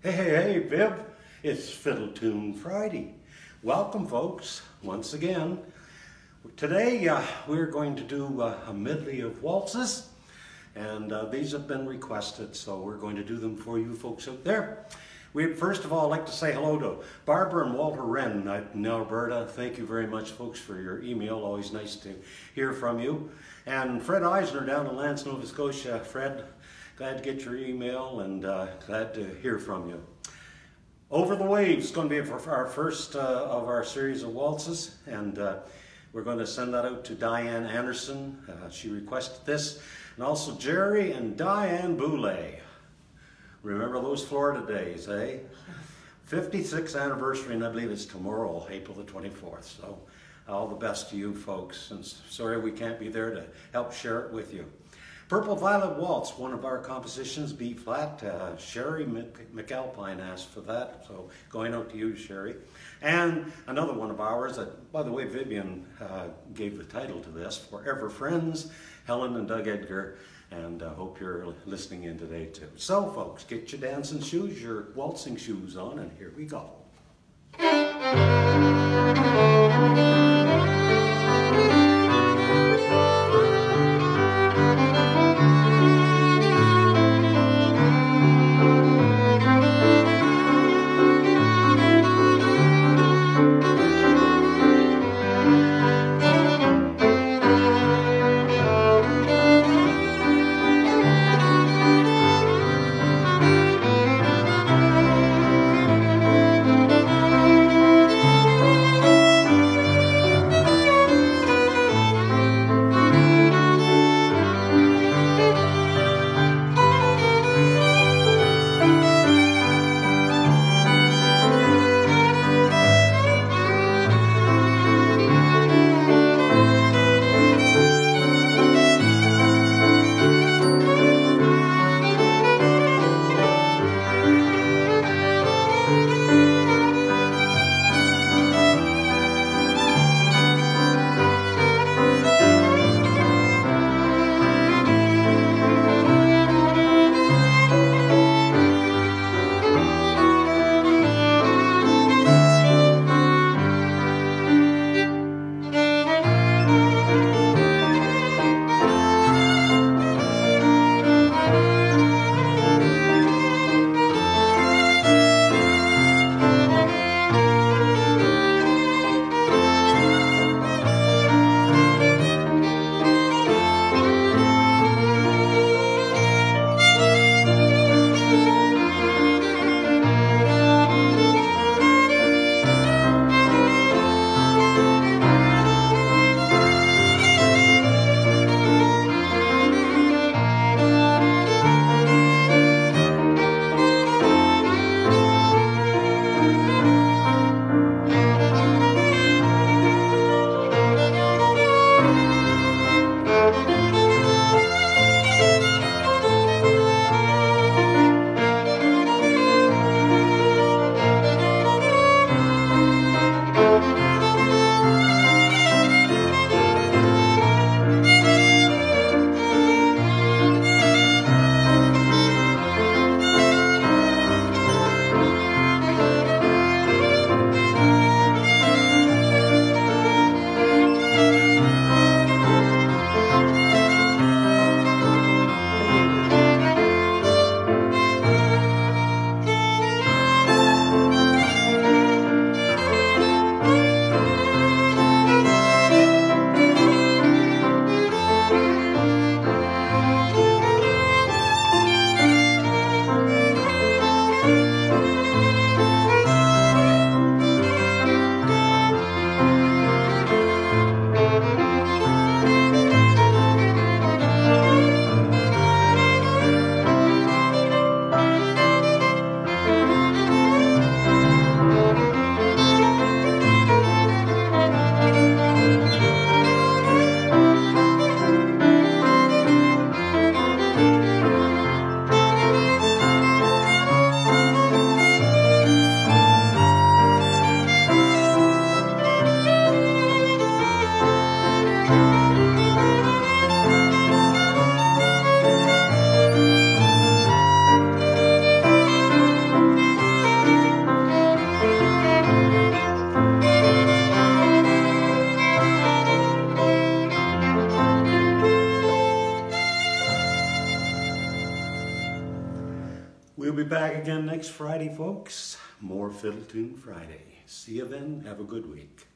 Hey, hey, hey, Viv. it's Fiddle Tune Friday. Welcome, folks, once again. Today uh, we're going to do uh, a medley of waltzes, and uh, these have been requested, so we're going to do them for you folks out there. We first of all like to say hello to Barbara and Walter Wren in Alberta. Thank you very much, folks, for your email. Always nice to hear from you. And Fred Eisner down in Lantz, Nova Scotia. Fred, glad to get your email and uh, glad to hear from you. Over the Waves is going to be our first uh, of our series of waltzes, and uh, we're going to send that out to Diane Anderson. Uh, she requested this, and also Jerry and Diane Boulay. Remember those Florida days, eh? 56th anniversary, and I believe it's tomorrow, April the 24th. So all the best to you folks, and sorry we can't be there to help share it with you. Purple Violet Waltz, one of our compositions, B flat. Uh, Sherry McAlpine asked for that, so going out to you, Sherry. And another one of ours, that, by the way, Vivian uh, gave the title to this, Forever Friends, Helen and Doug Edgar and I uh, hope you're listening in today too. So folks, get your dancing shoes, your waltzing shoes on, and here we go. We'll be back again next Friday, folks. More Fiddle Tune Friday. See you then. Have a good week.